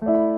拜。